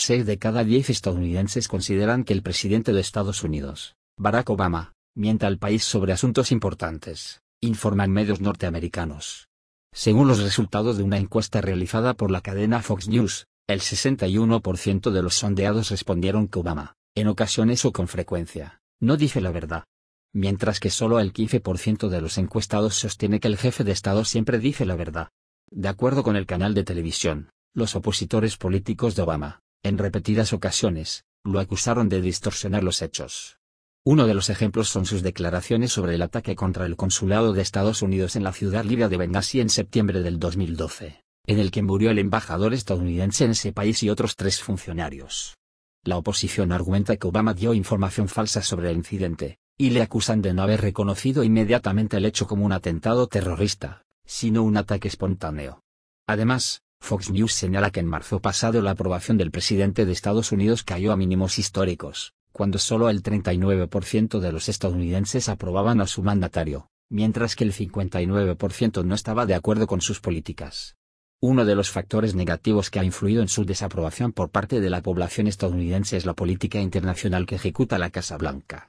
6 de cada 10 estadounidenses consideran que el presidente de Estados Unidos, Barack Obama, miente al país sobre asuntos importantes, informan medios norteamericanos. Según los resultados de una encuesta realizada por la cadena Fox News, el 61% de los sondeados respondieron que Obama, en ocasiones o con frecuencia, no dice la verdad. Mientras que solo el 15% de los encuestados sostiene que el jefe de Estado siempre dice la verdad. De acuerdo con el canal de televisión, los opositores políticos de Obama, en repetidas ocasiones, lo acusaron de distorsionar los hechos. Uno de los ejemplos son sus declaraciones sobre el ataque contra el consulado de Estados Unidos en la ciudad libia de Benghazi en septiembre del 2012, en el que murió el embajador estadounidense en ese país y otros tres funcionarios. La oposición argumenta que Obama dio información falsa sobre el incidente, y le acusan de no haber reconocido inmediatamente el hecho como un atentado terrorista, sino un ataque espontáneo. Además, Fox News señala que en marzo pasado la aprobación del presidente de Estados Unidos cayó a mínimos históricos, cuando solo el 39% de los estadounidenses aprobaban a su mandatario, mientras que el 59% no estaba de acuerdo con sus políticas. Uno de los factores negativos que ha influido en su desaprobación por parte de la población estadounidense es la política internacional que ejecuta la Casa Blanca.